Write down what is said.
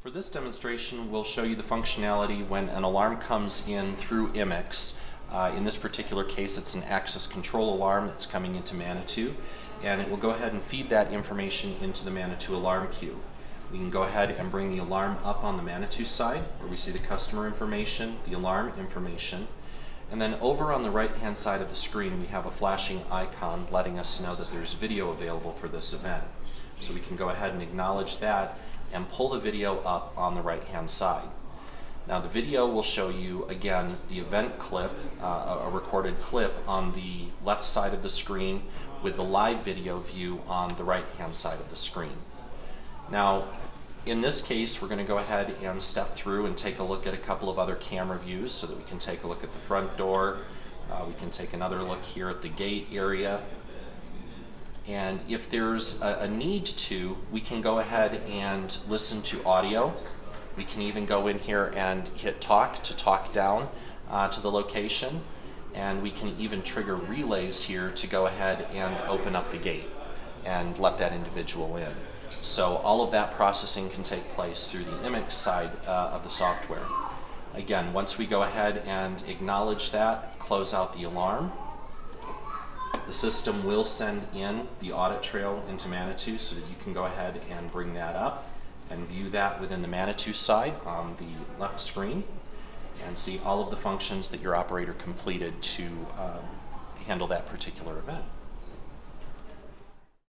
For this demonstration, we'll show you the functionality when an alarm comes in through Immix. Uh, in this particular case, it's an access control alarm that's coming into Manitou, and it will go ahead and feed that information into the Manitou alarm queue. We can go ahead and bring the alarm up on the Manitou side, where we see the customer information, the alarm information, and then over on the right-hand side of the screen, we have a flashing icon letting us know that there's video available for this event. So we can go ahead and acknowledge that and pull the video up on the right hand side. Now the video will show you again the event clip, uh, a recorded clip on the left side of the screen with the live video view on the right hand side of the screen. Now in this case we're going to go ahead and step through and take a look at a couple of other camera views so that we can take a look at the front door, uh, we can take another look here at the gate area, and if there's a, a, need to, we can go ahead and listen to audio. We can even go in here and hit talk to talk down uh, to the location. And we can even trigger relays here to go ahead and open up the gate and let that individual in. So all of that processing can take place through the Immix side uh, of the software. Again, once we go ahead and acknowledge that, close out the alarm, the system will send in the audit trail into Manitou so that you can go ahead and bring that up and view that within the Manitou side on the left screen and see all of the functions that your operator completed to um, handle that particular event.